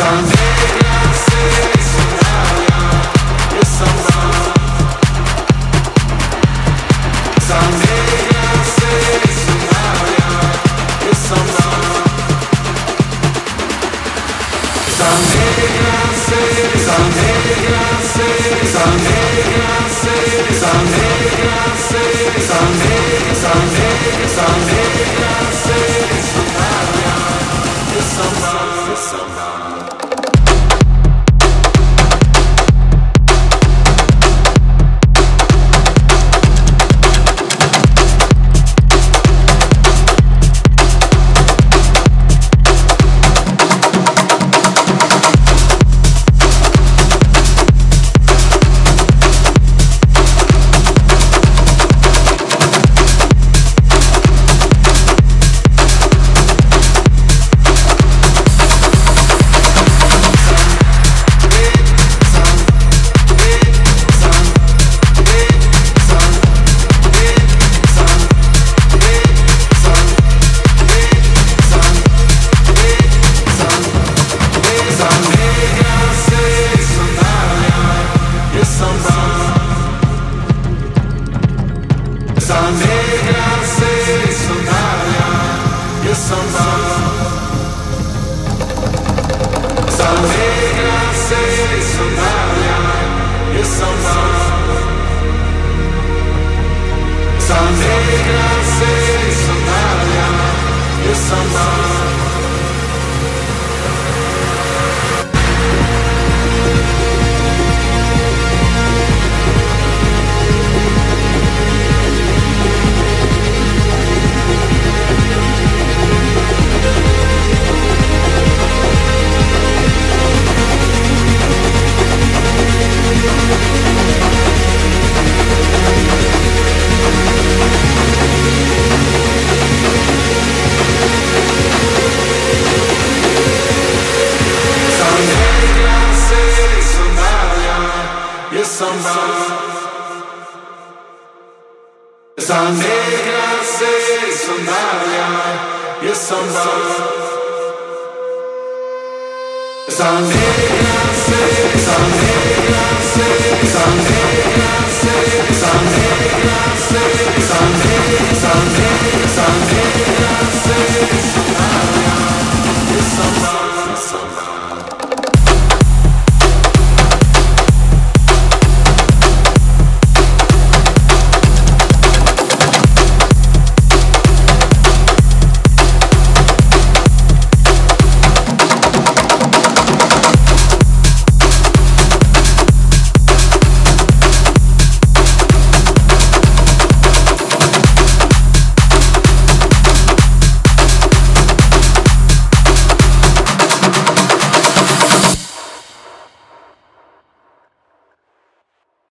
Someday I'll sunrise. Esa negra secundaria y el sunrise. Esa negra se, esa negra se, esa negra se, esa negra